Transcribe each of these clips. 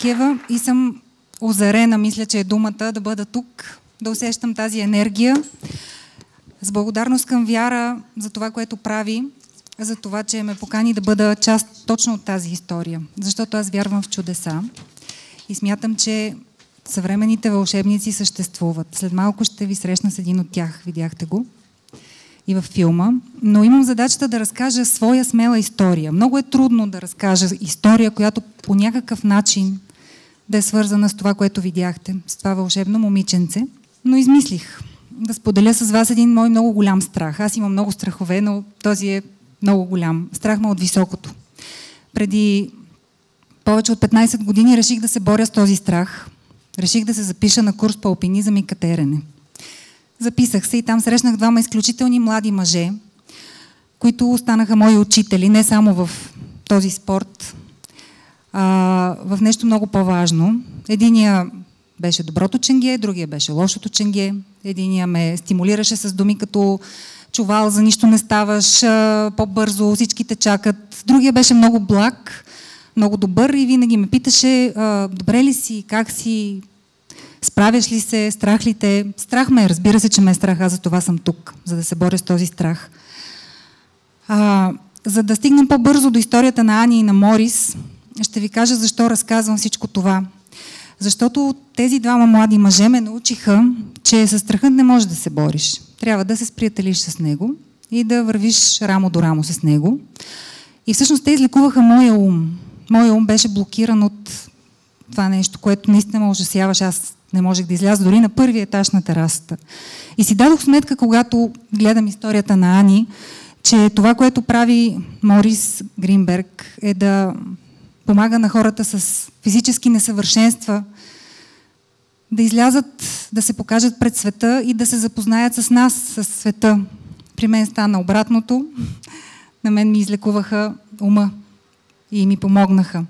Петракиева и съм озарена, мисля, че е думата, да бъда тук, да усещам тази енергия. С благодарност към Вяра за това, което прави, за това, че ме покани да бъда част точно от тази история. Защото аз вярвам в чудеса и смятам, че съвременните вълшебници съществуват. След малко ще ви срещна с един от тях, видяхте го и във филма, но имам задачата да разкажа своя смела история. Много е трудно да разкажа история, която по някакъв начин да е свързана с това, което видяхте, с това вълшебно момиченце. Но измислих да споделя с вас един мой много голям страх. Аз имам много страхове, но този е много голям. Страх ме от високото. Преди повече от 15 години реших да се боря с този страх. Реших да се запиша на курс по алпинизъм и катерене. Записах се и там срещнах двама изключителни млади мъже, които станаха мои учители, не само в този спорт, а в нещо много по-важно. Единия беше доброто ченге, другия беше лошото ченге. Единия ме стимулираше с думи като чувал, за нищо не ставаш, по-бързо, всички те чакат. Другия беше много благ, много добър и винаги ме питаше, добре ли си, как си, Справяш ли се? Страх ли те? Страх ме е. Разбира се, че ме е страх. Аз за това съм тук, за да се боря с този страх. А, за да стигнем по-бързо до историята на Ани и на Морис, ще ви кажа защо разказвам всичко това. Защото тези двама млади мъже ме научиха, че със страхът не можеш да се бориш. Трябва да се сприятелиш с него и да вървиш рамо до рамо с него. И всъщност те излекуваха моя ум. Моя ум беше блокиран от това нещо, което наистина ме ужасяваше. Аз не можех да изляза дори на първия етаж на терасата. И си дадох сметка, когато гледам историята на Ани, че това, което прави Морис Гринберг е да помага на хората с физически несъвършенства да излязат, да се покажат пред света и да се запознаят с нас, с света. При мен стана обратното. На мен ми излекуваха ума и ми помогнаха.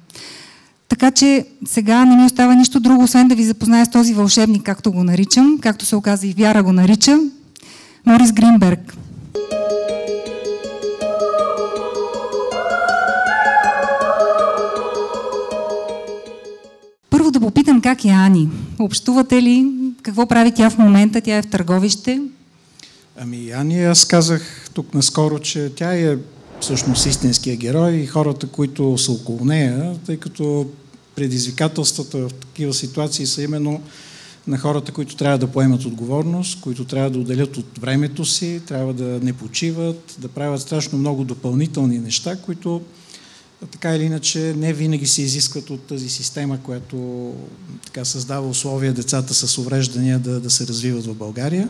Така че сега не ми остава нищо друго, освен да ви запозная с този вълшебник, както го наричам, както се оказа и Вяра го нарича, Морис Гринберг. Как Ани. Общувате ли? Какво прави тя в момента? Тя е в търговище. Ами, Ани, аз казах тук наскоро, че тя е всъщност истинския герой и хората, които са около нея, тъй като предизвикателствата в такива ситуации са именно на хората, които трябва да поемат отговорност, които трябва да отделят от времето си, трябва да не почиват, да правят страшно много допълнителни неща, които така или иначе не винаги се изискват от тази система, която така създава условия децата с увреждания да, да се развиват в България.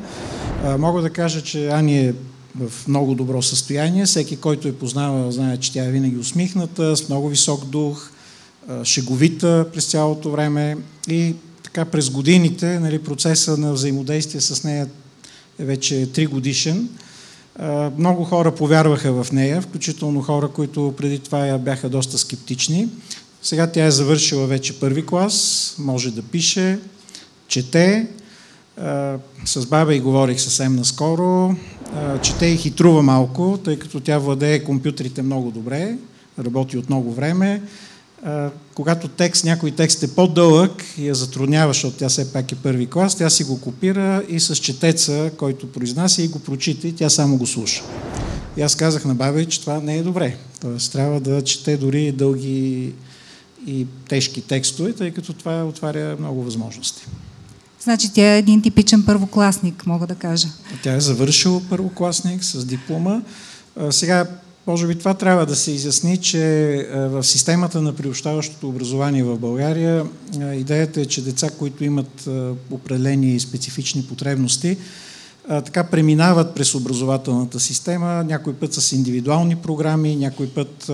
А, мога да кажа, че Ани е в много добро състояние. Всеки, който е познавал, знае, че тя е винаги усмихната, с много висок дух, шеговита през цялото време и така през годините нали, процеса на взаимодействие с нея е вече 3 годишен. Много хора повярваха в нея, включително хора, които преди това бяха доста скептични. Сега тя е завършила вече първи клас, може да пише, чете. С баба и говорих съвсем наскоро. Чете и хитрува малко, тъй като тя владее компютрите много добре, работи от много време когато текст, някой текст е по-дълъг и я затруднява, защото тя все пак е първи клас, тя си го копира и с четеца, който произнася и го прочита и тя само го слуша. И аз казах на баба, че това не е добре. Тоест трябва да чете дори дълги и тежки текстове, тъй като това отваря много възможности. Значи тя е един типичен първокласник, мога да кажа. Тя е завършила първокласник с диплома. Сега може би това трябва да се изясни, че е, в системата на приобщаващото образование в България е, идеята е, че деца, които имат е, определени специфични потребности, така преминават през образователната система, някой път с индивидуални програми, някой път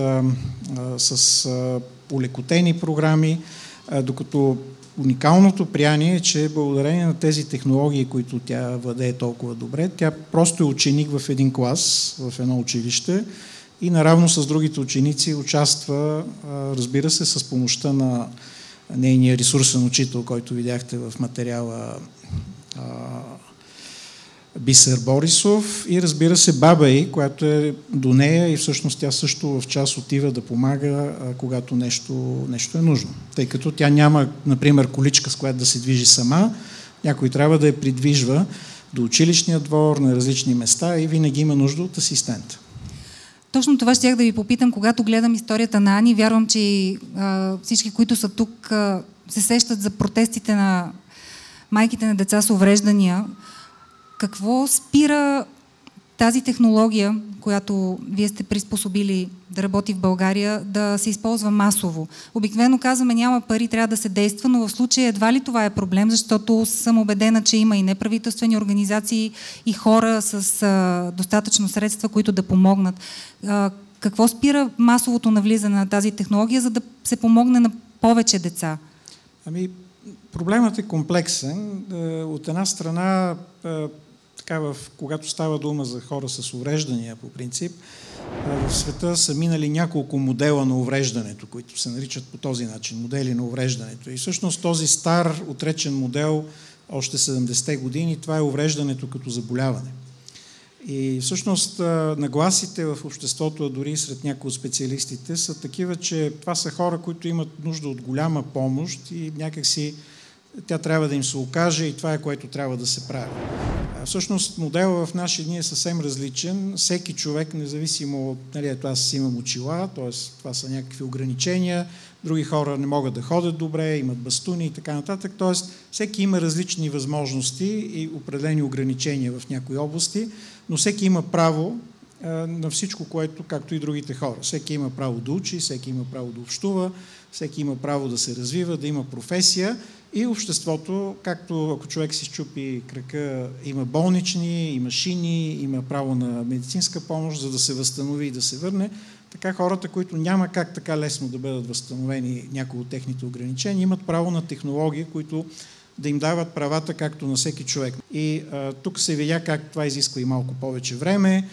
с улекотени програми, докато уникалното пряние е, че благодарение на тези технологии, които тя владее толкова добре, тя просто е ученик в един клас, в едно училище, и наравно с другите ученици участва, разбира се, с помощта на нейния ресурсен учител, който видяхте в материала Бисер Борисов и разбира се баба й, която е до нея и всъщност тя също в час отива да помага, когато нещо, нещо е нужно. Тъй като тя няма, например, количка, с която да се движи сама, някой трябва да я придвижва до училищния двор, на различни места и винаги има нужда от асистент. Точно това ще да ви попитам, когато гледам историята на Ани. Вярвам, че а, всички, които са тук, а, се сещат за протестите на майките на деца с увреждания. Какво спира тази технология, която вие сте приспособили да работи в България, да се използва масово. Обикновено казваме няма пари, трябва да се действа, но в случая едва ли това е проблем, защото съм убедена, че има и неправителствени организации и хора с а, достатъчно средства, които да помогнат. А, какво спира масовото навлизане на тази технология, за да се помогне на повече деца? Ами, проблемът е комплексен. Е, от една страна е, така, в, когато става дума за хора с увреждания по принцип, в света са минали няколко модела на увреждането, които се наричат по този начин, модели на увреждането. И всъщност този стар отречен модел, още 70-те години, това е увреждането като заболяване. И всъщност нагласите в обществото, а дори сред някои от специалистите, са такива, че това са хора, които имат нужда от голяма помощ и някакси тя трябва да им се окаже и това е което трябва да се прави. Всъщност модел в наши дни е съвсем различен. Всеки човек, независимо, нали, ето аз имам очила, т.е. това са някакви ограничения, други хора не могат да ходят добре, имат бастуни и така нататък. Т.е. всеки има различни възможности и определени ограничения в някои области, но всеки има право на всичко, което, както и другите хора. Всеки има право да учи, всеки има право да общува, всеки има право да се развива, да има професия и обществото, както ако човек си щупи крака, има болнични, има шини, има право на медицинска помощ, за да се възстанови и да се върне, така хората, които няма как така лесно да бъдат възстановени някои от техните ограничения, имат право на технологии, които да им дават правата както на всеки човек. И а, тук се видя как това изисква и малко повече време,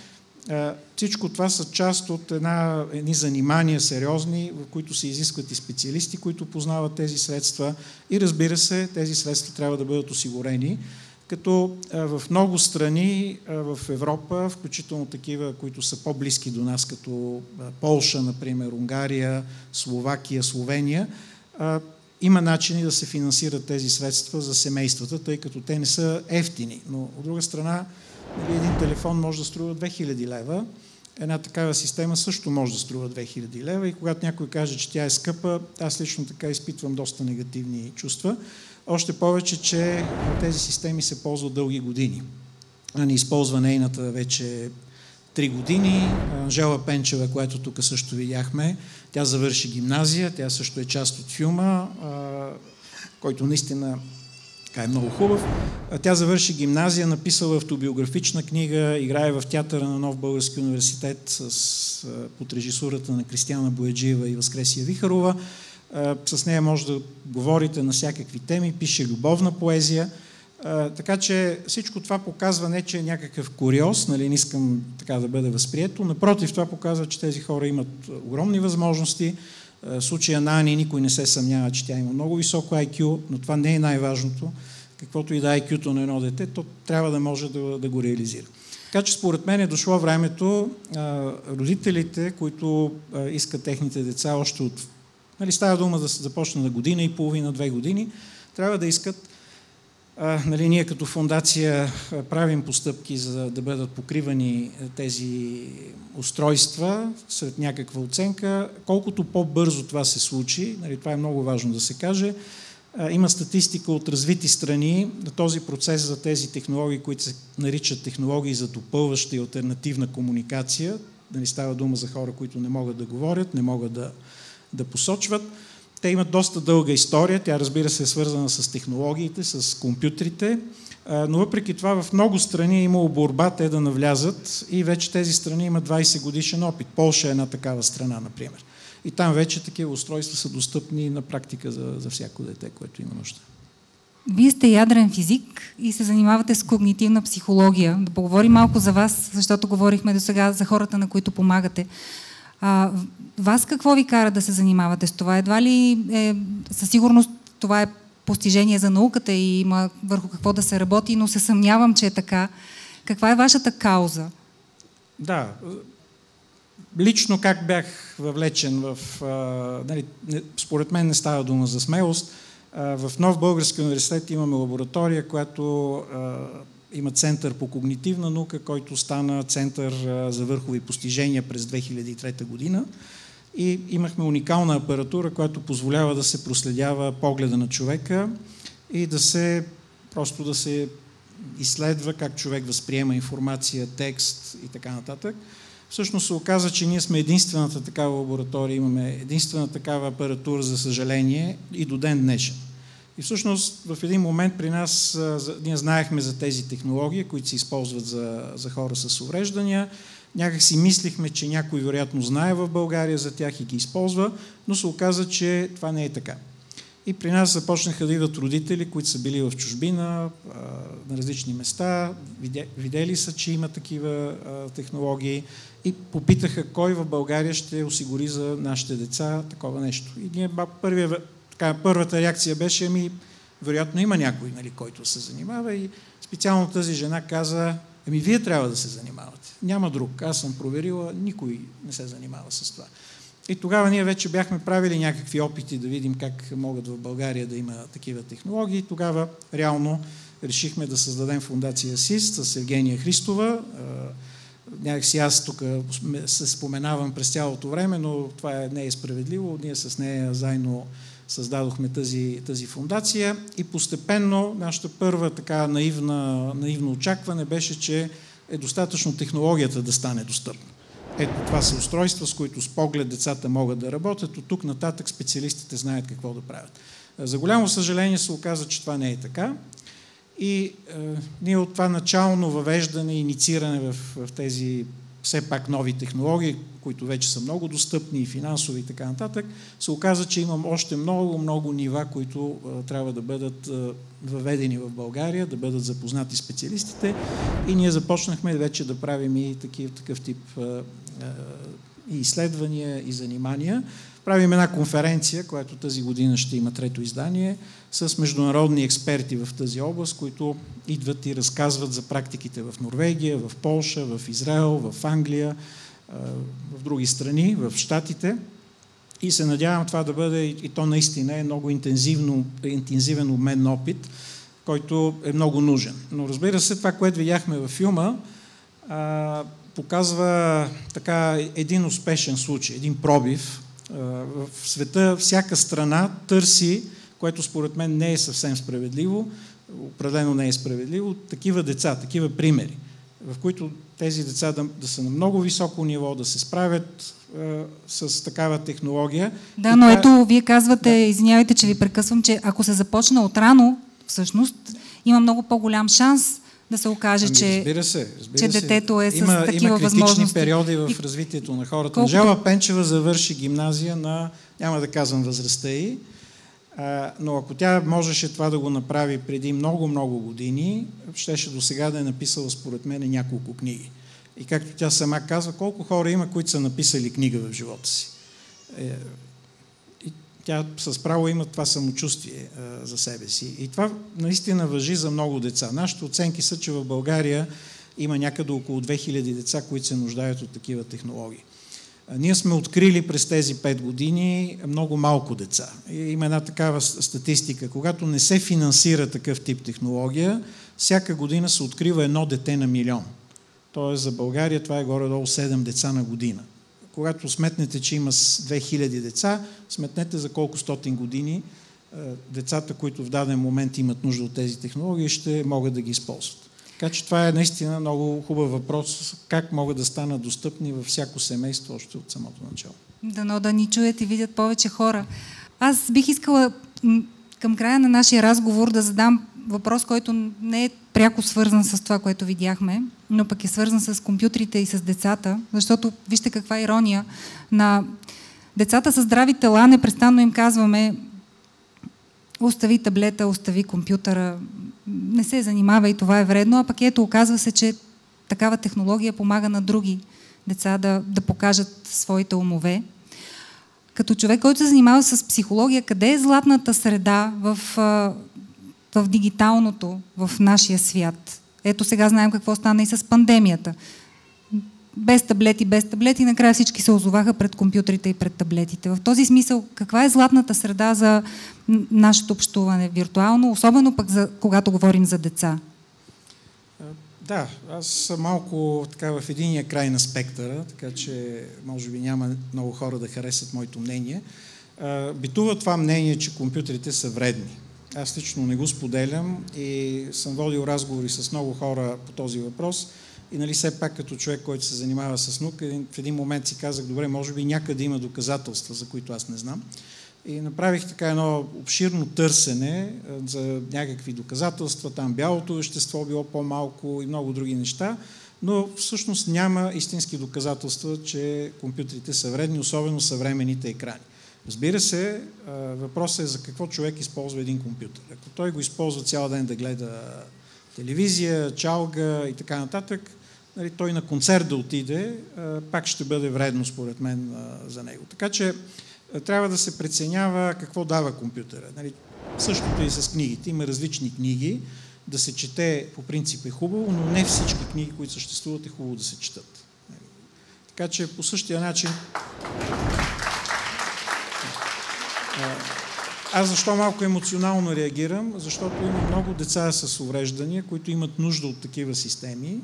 всичко това са част от една, едни занимания сериозни, в които се изискват и специалисти, които познават тези средства и разбира се, тези средства трябва да бъдат осигурени, като в много страни в Европа, включително такива, които са по-близки до нас, като Полша, например, Унгария, Словакия, Словения, има начини да се финансират тези средства за семействата, тъй като те не са ефтини. Но от друга страна, Нали, един телефон може да струва 2000 лева, една такава система също може да струва 2000 лева и когато някой каже, че тя е скъпа, аз лично така изпитвам доста негативни чувства. Още повече, че тези системи се ползват дълги години. не използва нейната вече 3 години. Анжела Пенчева, която тук също видяхме, тя завърши гимназия, тя също е част от филма, който наистина така е много хубав. Тя завърши гимназия, написала автобиографична книга, играе в театъра на Нов Български университет с, под режисурата на Кристияна Бояджиева и Възкресия Вихарова. С нея може да говорите на всякакви теми, пише любовна поезия. Така че всичко това показва не, че е някакъв куриоз, нали, не искам така да бъде възприето. Напротив, това показва, че тези хора имат огромни възможности. В случая на Ани никой не се съмнява, че тя има много високо IQ, но това не е най-важното. Каквото и да е IQ-то на едно дете, то трябва да може да, да го реализира. Така че според мен е дошло времето а, родителите, които а, искат техните деца още от... Нали, става дума да започне на година и половина, две години, трябва да искат а, нали, ние като фундация правим постъпки за да бъдат покривани тези устройства след някаква оценка. Колкото по-бързо това се случи, нали, това е много важно да се каже, а, има статистика от развити страни на този процес за тези технологии, които се наричат технологии за допълваща и альтернативна комуникация. Нали, става дума за хора, които не могат да говорят, не могат да, да посочват те имат доста дълга история, тя разбира се е свързана с технологиите, с компютрите, но въпреки това в много страни е имало борба те да навлязат и вече тези страни имат 20 годишен опит. Полша е една такава страна, например. И там вече такива устройства са достъпни на практика за, за всяко дете, което има нужда. Вие сте ядрен физик и се занимавате с когнитивна психология. Да поговорим малко за вас, защото говорихме до сега за хората, на които помагате. А, вас какво ви кара да се занимавате с това? Едва ли е, със сигурност това е постижение за науката и има върху какво да се работи, но се съмнявам, че е така. Каква е вашата кауза? Да, лично как бях въвлечен в... Нали, според мен не става дума за смелост. В Нов Български университет имаме лаборатория, която има център по когнитивна наука, който стана център за върхови постижения през 2003 година. И имахме уникална апаратура, която позволява да се проследява погледа на човека и да се просто да се изследва как човек възприема информация, текст и така нататък. Всъщност се оказа, че ние сме единствената такава лаборатория, имаме единствена такава апаратура, за съжаление, и до ден днешен. И всъщност в един момент при нас, ние знаехме за тези технологии, които се използват за, за хора с увреждания. Някак си мислихме, че някой вероятно знае в България за тях и ги използва, но се оказа, че това не е така. И при нас започнаха да идват родители, които са били в чужбина, на различни места, видели са, че има такива технологии и попитаха кой в България ще осигури за нашите деца такова нещо. И ние първия, така, първата реакция беше, ами, вероятно има някой, нали, който се занимава и специално тази жена каза, ами вие трябва да се занимавате. Няма друг. Аз съм проверила, никой не се занимава с това. И тогава ние вече бяхме правили някакви опити да видим как могат в България да има такива технологии. Тогава реално решихме да създадем фундация СИС с Евгения Христова. Някакси аз тук се споменавам през цялото време, но това не е справедливо. Ние с нея заедно създадохме тази, тази фундация и постепенно нашата първа така наивна, наивно очакване беше, че е достатъчно технологията да стане достъпна. Ето това са устройства, с които с поглед децата могат да работят. От тук нататък специалистите знаят какво да правят. За голямо съжаление се оказа, че това не е така. И е, ние от това начално въвеждане, иницииране в, в тези все пак нови технологии, които вече са много достъпни и финансови и така нататък, се оказа, че имам още много, много нива, които трябва да бъдат въведени в България, да бъдат запознати специалистите и ние започнахме вече да правим и такив, такъв тип и изследвания и занимания. Правим една конференция, която тази година ще има трето издание, с международни експерти в тази област, които идват и разказват за практиките в Норвегия, в Полша, в Израел, в Англия, в други страни, в Штатите. И се надявам това да бъде, и то наистина е много интензивно, интензивен обмен опит, който е много нужен. Но разбира се, това, което видяхме във филма, показва така един успешен случай, един пробив. В света всяка страна търси, което според мен не е съвсем справедливо, определено не е справедливо, такива деца, такива примери, в които тези деца да, да са на много високо ниво, да се справят е, с такава технология. Да, но ето, вие казвате, да. извинявайте, че ви прекъсвам, че ако се започне от рано, всъщност, има много по-голям шанс да се окаже, ами, че, разбира се, разбира че детето е има, с такива има възможности. периоди в развитието на хората. Колко... Жала Пенчева завърши гимназия на, няма да казвам възрастта а, но ако тя можеше това да го направи преди много-много години, щеше до сега да е написала според мен няколко книги. И както тя сама казва, колко хора има, които са написали книга в живота си. Е, и тя с право има това самочувствие за себе си. И това наистина въжи за много деца. Нашите оценки са, че в България има някъде около 2000 деца, които се нуждаят от такива технологии. Ние сме открили през тези 5 години много малко деца. Има една такава статистика. Когато не се финансира такъв тип технология, всяка година се открива едно дете на милион. Тоест за България това е горе-долу 7 деца на година. Когато сметнете, че има 2000 деца, сметнете за колко стотин години децата, които в даден момент имат нужда от тези технологии, ще могат да ги използват. Така че това е наистина много хубав въпрос, как могат да станат достъпни във всяко семейство още от самото начало. Дано да ни чуят и видят повече хора. Аз бих искала към края на нашия разговор да задам въпрос, който не е пряко свързан с това, което видяхме, но пък е свързан с компютрите и с децата, защото вижте каква ирония. На децата с здрави тела непрестанно им казваме остави таблета, остави компютъра, не се занимава и това е вредно, а пък ето оказва се, че такава технология помага на други деца да, да покажат своите умове. Като човек, който се занимава с психология, къде е златната среда в, в дигиталното, в нашия свят? Ето сега знаем какво стана и с пандемията. Без таблети, без таблети, накрая всички се озоваха пред компютрите и пред таблетите. В този смисъл, каква е златната среда за нашето общуване виртуално, особено пък за, когато говорим за деца? Да, аз съм малко така в единия край на спектъра, така че може би няма много хора да харесат моето мнение. Битува това мнение, че компютрите са вредни. Аз лично не го споделям и съм водил разговори с много хора по този въпрос. И нали все пак като човек, който се занимава с наука, в един момент си казах, добре, може би някъде има доказателства, за които аз не знам. И направих така едно обширно търсене за някакви доказателства. Там бялото вещество било по-малко и много други неща, но всъщност няма истински доказателства, че компютрите са вредни, особено съвременните екрани. Разбира се, въпросът е за какво човек използва един компютър. Ако той го използва цял ден да гледа телевизия, чалга и така нататък, нали, той на концерт да отиде, пак ще бъде вредно според мен за него. Така че трябва да се преценява какво дава компютъра. Нали, същото и с книгите. Има различни книги. Да се чете по принцип е хубаво, но не всички книги, които съществуват, е хубаво да се четат. Така че по същия начин аз защо малко емоционално реагирам? Защото има много деца с увреждания, които имат нужда от такива системи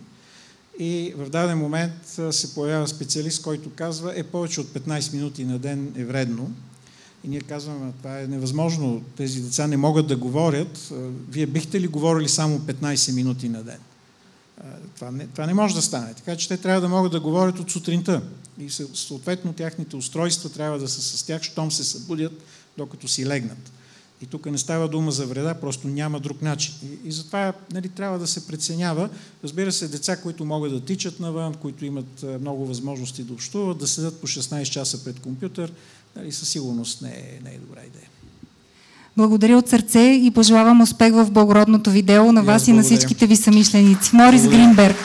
и в даден момент се появява специалист, който казва, е повече от 15 минути на ден е вредно. И ние казваме, това е невъзможно, тези деца не могат да говорят. Вие бихте ли говорили само 15 минути на ден? Това не, това не може да стане. Така че те трябва да могат да говорят от сутринта. И съответно тяхните устройства трябва да са с тях, щом се събудят, докато си легнат. И тук не става дума за вреда, просто няма друг начин. И, и затова нали, трябва да се преценява. Разбира се, деца, които могат да тичат навън, които имат много възможности да общуват, да седат по 16 часа пред компютър, нали, със сигурност не е, не е добра идея. Благодаря от сърце и пожелавам успех в благородното видео на вас и, и на всичките ви самишленици. Морис Гринберг.